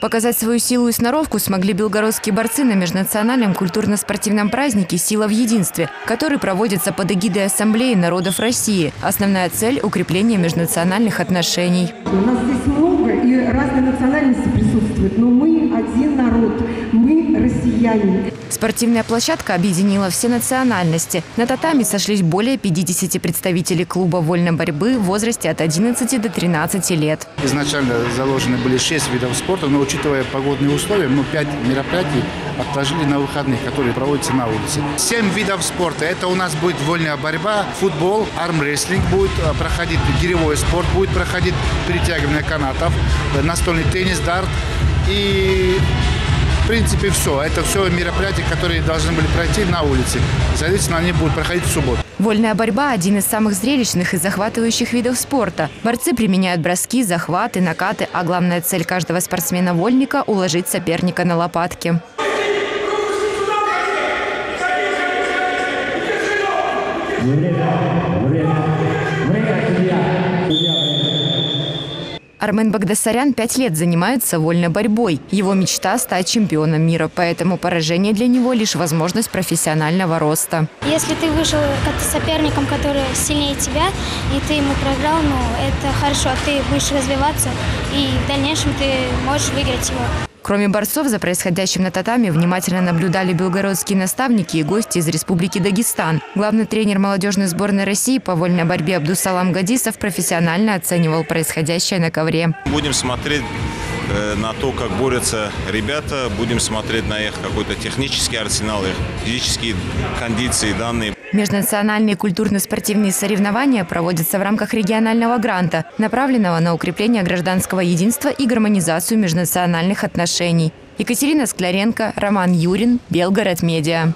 Показать свою силу и сноровку смогли белгородские борцы на межнациональном культурно-спортивном празднике «Сила в единстве», который проводится под эгидой Ассамблеи народов России. Основная цель – укрепление межнациональных отношений. У нас здесь много и разные национальности присутствуют, но мы один народ, мы россияне. Спортивная площадка объединила все национальности. На татами сошлись более 50 представителей клуба вольной борьбы в возрасте от 11 до 13 лет. Изначально заложены были 6 видов спорта, но учитывая погодные условия, мы 5 мероприятий отложили на выходных, которые проводятся на улице. 7 видов спорта. Это у нас будет вольная борьба, футбол, армрестлинг будет э, проходить, гиревой спорт будет проходить, перетягивание канатов, э, настольный теннис, дарт и в принципе, все. Это все мероприятия, которые должны были пройти на улице. Соответственно, они будут проходить в субботу. Вольная борьба – один из самых зрелищных и захватывающих видов спорта. Борцы применяют броски, захваты, накаты, а главная цель каждого спортсмена-вольника – уложить соперника на лопатки. Армен Багдасарян пять лет занимается вольной борьбой. Его мечта – стать чемпионом мира, поэтому поражение для него – лишь возможность профессионального роста. Если ты вышел с соперником, который сильнее тебя, и ты ему проиграл, ну, это хорошо, ты будешь развиваться, и в дальнейшем ты можешь выиграть его. Кроме борцов, за происходящим на татами внимательно наблюдали белгородские наставники и гости из Республики Дагестан. Главный тренер молодежной сборной России по вольной борьбе Абдусалам Гадисов профессионально оценивал происходящее на ковре. Будем смотреть э, на то, как борются ребята, будем смотреть на их какой-то технический арсенал, их физические кондиции, данные. Межнациональные культурно-спортивные соревнования проводятся в рамках регионального гранта, направленного на укрепление гражданского единства и гармонизацию межнациональных отношений. Екатерина Скляренко, Роман Юрин, Белгород Медиа.